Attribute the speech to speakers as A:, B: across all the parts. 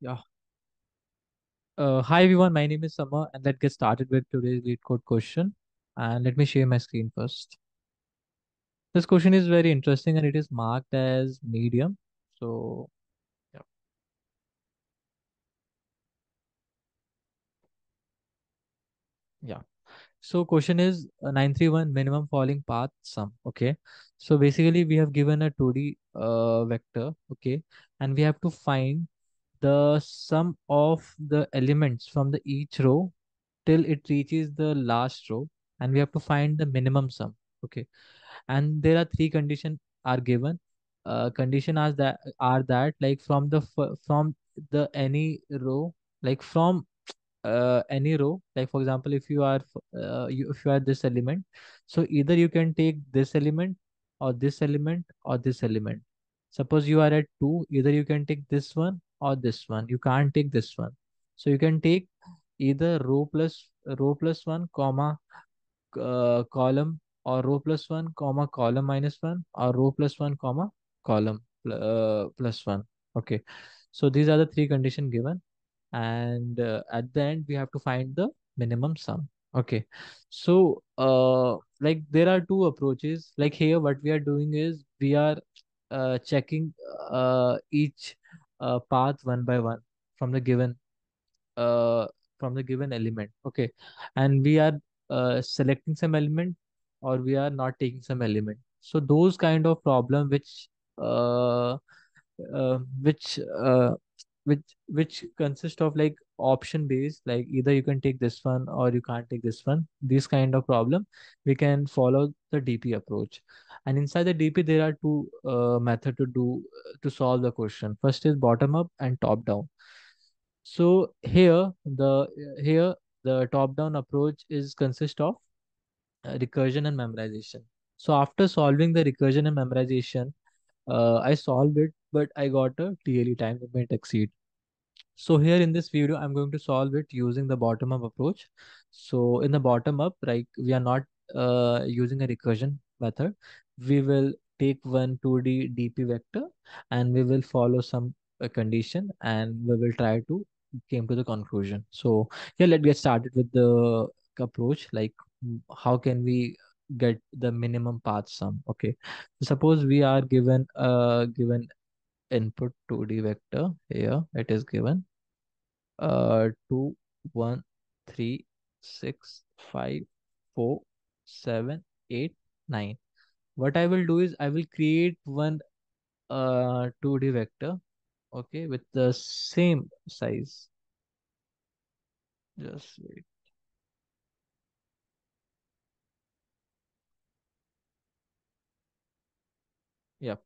A: Yeah. Uh, hi everyone, my name is Samar and let's get started with today's LeetCode question. And let me share my screen first. This question is very interesting and it is marked as medium. So yeah. Yeah. So question is uh, 931 minimum falling path sum. Okay. So basically we have given a 2D uh, vector. Okay. And we have to find the sum of the elements from the each row till it reaches the last row and we have to find the minimum sum okay? And there are three conditions are given. Uh, condition as that are that like from the from the any row like from uh, any row like for example if you are uh, you, if you are this element so either you can take this element or this element or this element. Suppose you are at 2 either you can take this one or this one. You can't take this one. So you can take either row plus row plus 1 comma uh, column or row plus 1 comma column minus 1 or row plus 1 comma column uh, plus 1 okay. So these are the three condition given. And uh, at the end we have to find the minimum sum. Okay. So uh like there are two approaches. Like here what we are doing is we are uh, checking uh, each uh, path one by one from the given uh, from the given element okay? And we are uh, selecting some element or we are not taking some element. So those kind of problem which uh, uh, which uh, which which consist of like option based like either you can take this one or you can't take this one this kind of problem we can follow the dp approach and inside the dp there are two uh, method to do to solve the question. First is bottom up and top down. So here the here the top down approach is consist of uh, recursion and memorization. So after solving the recursion and memorization uh, i solved it but i got a tle time limit exceed. So here in this video, I'm going to solve it using the bottom up approach. So in the bottom up, like we are not uh, using a recursion method. We will take one 2D DP vector and we will follow some uh, condition and we will try to came to the conclusion. So yeah, let's get started with the approach. Like mm, how can we get the minimum path sum? Okay. Suppose we are given uh given input 2D vector here. It is given uh, two, one, three, six, five, four, seven, eight, nine. What I will do is I will create one uh 2D vector, okay, with the same size. Just wait. Yep.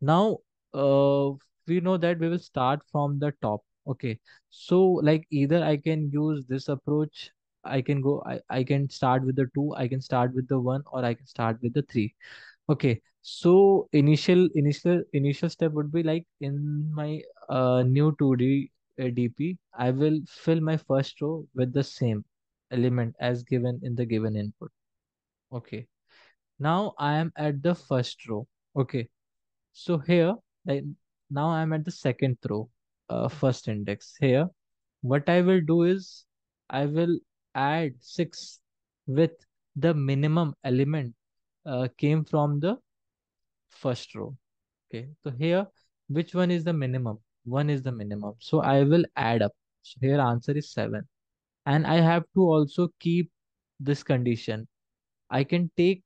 A: Now, uh, we know that we will start from the top. Okay. So like either I can use this approach. I can go, I, I can start with the two, I can start with the one, or I can start with the three. Okay, so initial initial initial step would be like in my uh, new 2D uh, DP, I will fill my first row with the same element as given in the given input. Okay, now I am at the first row. Okay, so here like now I am at the second row, uh, first index. Here, what I will do is I will add six with the minimum element uh, came from the first row. Okay, so here, which one is the minimum? One is the minimum. So I will add up. So here answer is seven. And I have to also keep this condition. I can take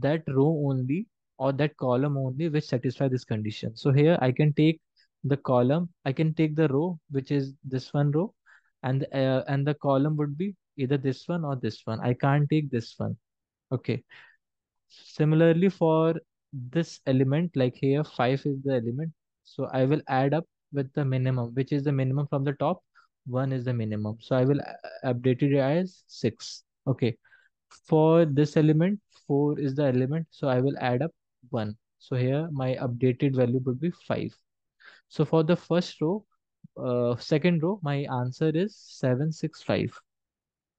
A: that row only or that column only which satisfy this condition. So here I can take the column, I can take the row, which is this one row, and uh, and the column would be either this one or this one. I can't take this one. Okay. Similarly, for this element, like here, 5 is the element. So I will add up with the minimum, which is the minimum from the top. 1 is the minimum. So I will uh, update it as 6. Okay. For this element, 4 is the element. So I will add up 1. So here my updated value would be 5. So for the first row, uh, second row, my answer is 765.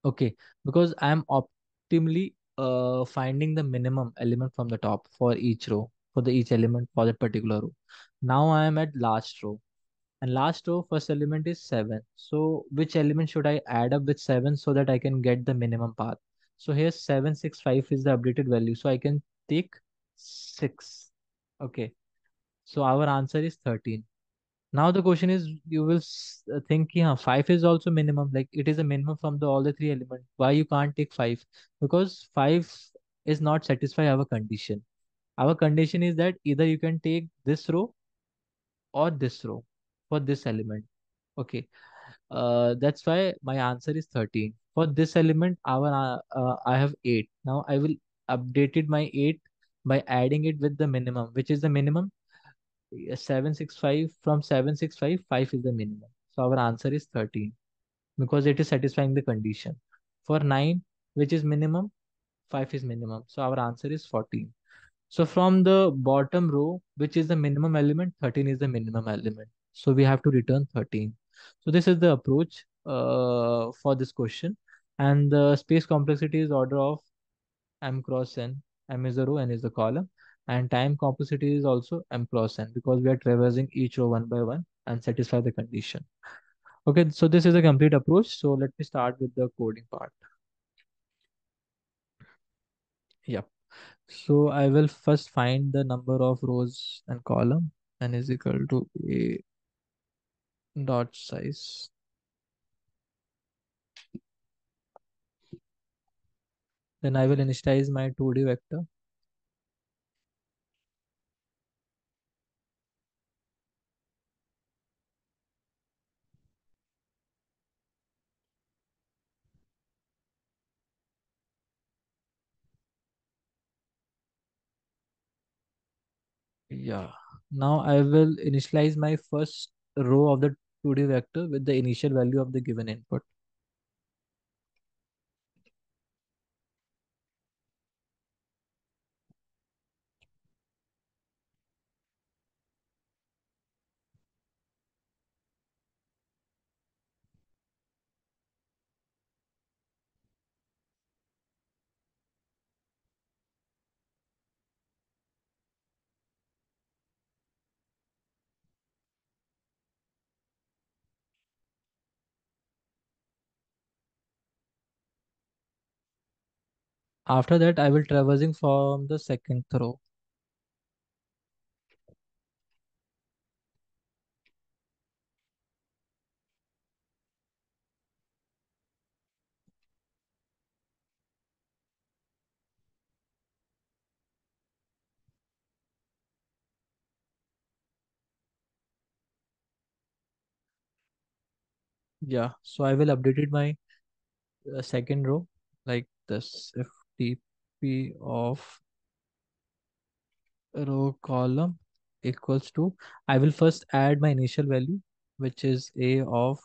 A: Okay, because I'm optimally uh, finding the minimum element from the top for each row, for the each element for that particular row. Now I am at last row And last row, first element is 7. So which element should I add up with 7 so that I can get the minimum path? So here 765 is the updated value. So I can take 6. Okay. So our answer is 13. Now the question is, you will uh, think, yeah, 5 is also minimum. Like it is a minimum from the all the three elements. Why you can't take 5? Because 5 is not satisfy our condition. Our condition is that either you can take this row or this row for this element. Okay. Uh, that's why my answer is 13. For this element, our uh, uh, I have 8. Now I will updated my 8 by adding it with the minimum, which is the minimum 765 from 765, 5 is the minimum. So our answer is 13 because it is satisfying the condition. For 9, which is minimum, 5 is minimum. So our answer is 14. So from the bottom row, which is the minimum element, 13 is the minimum element. So we have to return 13. So this is the approach uh, for this question. And the space complexity is order of m cross n. m is the row, n is the column. And time complexity is also m plus n because we are traversing each row one by one and satisfy the condition. Okay, so this is a complete approach. So let me start with the coding part. Yep. So I will first find the number of rows and column and is equal to a dot size. Then I will initialize my 2D vector. Yeah. Now I will initialize my first row of the 2D vector with the initial value of the given input. After that, I will traversing from the second row. Yeah. So I will update my uh, second row like this if dp of row column equals to I will first add my initial value which is a of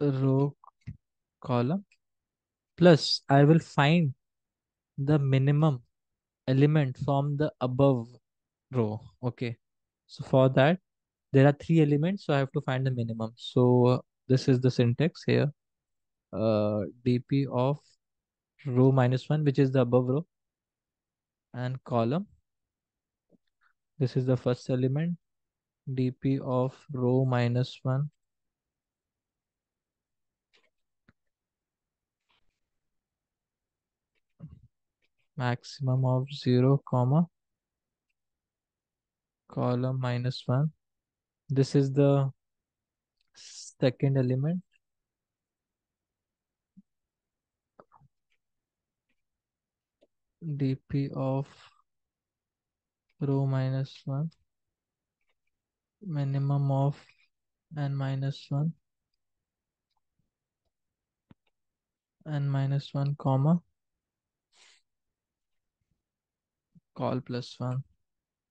A: row column plus I will find the minimum element from the above row okay? So for that there are three elements so I have to find the minimum. So this is the syntax here uh, dp of row minus one which is the above row and column. This is the first element dp of row minus 1 maximum of 0 comma column minus 1 this is the second element dp of row minus 1 minimum of n minus 1 n minus 1 comma call plus 1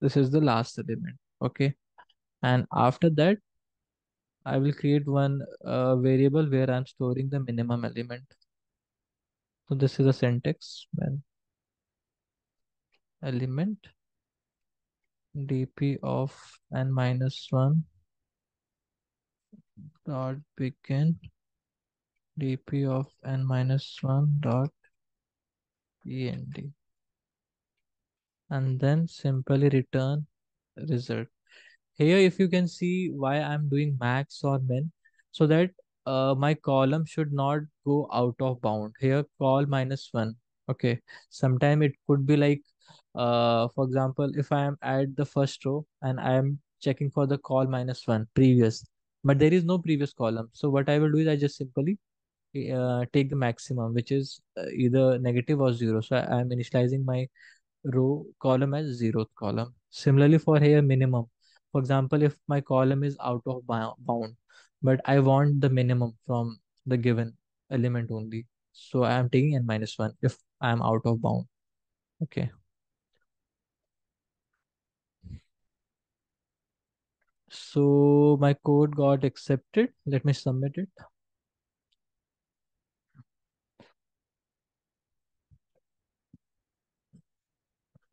A: this is the last element okay? And after that I will create one uh, variable where I'm storing the minimum element. So this is a syntax when element dp of n minus 1 dot begin dp of n minus 1 dot end and then simply return result. Here if you can see why i'm doing max or min so that uh, my column should not go out of bound. Here call minus 1 okay? Sometime it could be like uh, for example if i am at the first row and i am checking for the call minus 1 previous but there is no previous column so what i will do is i just simply uh, take the maximum which is uh, either negative or zero so i am initializing my row column as zeroth column. Similarly for here minimum. For example, if my column is out of bound, but I want the minimum from the given element only. So I am taking n minus 1 if I am out of bound. Okay. So my code got accepted. Let me submit it.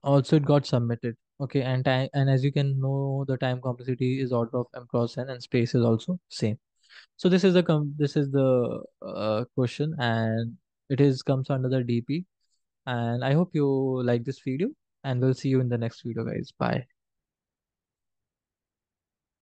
A: also it got submitted. Okay and time and as you can know the time complexity is order of m cross n and space is also same. So this is the com this is the uh, question and it is comes under the dp and i hope you like this video and we'll see you in the next video guys. Bye